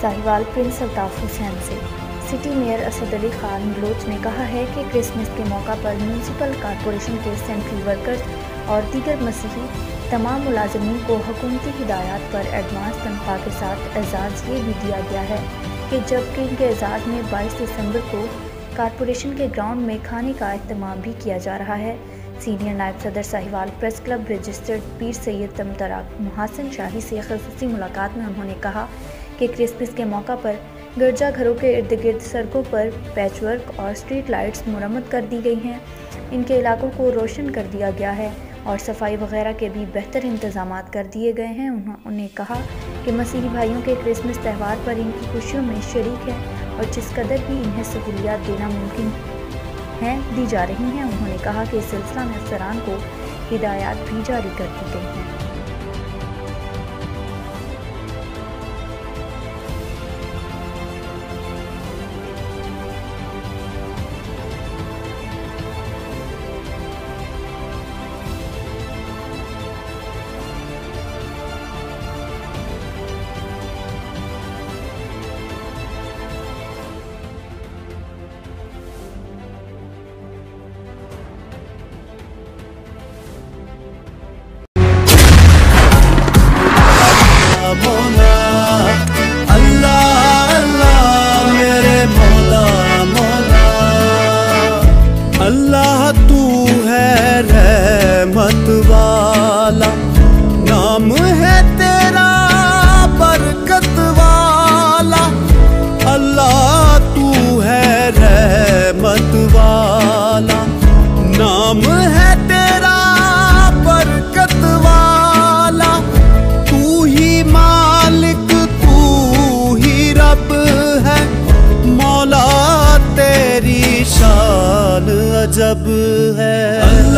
Sahiwal, Prince Altaf Hussain से। City mayor Asad Ali Khan Baloch ने कहा है कि क्रिसमस के मौका पर म्यूनसिपल कॉरपोरेशन के सेंट्रल वर्कर्स और दीगर मसीही तमाम मुलाजमीन को हकूमती हिदायत पर एडवांस तनख्वाह के साथ एजाज़ ये भी दिया गया है कि जबकि इनके एजाज़ में 22 दिसंबर को कॉरपोरेशन के ग्राउंड में खाने का अहतमाम भी किया जा रहा है। सीनियर नायब सदर साहिवाल प्रेस क्लब रजिस्टर्ड पीर सैयद तमतरा महासन शाही से खसूसी मुलाकात में उन्होंने कहा कि क्रिसमस के मौका पर गिरजा घरों के इर्द गिर्द सड़कों पर पैचवर्क और स्ट्रीट लाइट्स मुरम्मत कर दी गई हैं। इनके इलाकों को रोशन कर दिया गया है और सफ़ाई वगैरह के भी बेहतर इंतज़ाम कर दिए गए हैं। उन्होंने कहा कि मसीही भाइयों के क्रिसमस त्यौहार पर इनकी खुशियों में शरीक है और जिस कदर भी इन्हें सहूलियात देना मुमकिन हैं, दी जा रही हैं। उन्होंने कहा कि इस सिलसिला में अफसरान को हिदायत भी जारी कर दी गई हैं। अल्लाह तू है रहमत वाला, नाम है तेरा बरकत वाला। अल्लाह तू है रहमत वाला, नाम है तेरा गजब है।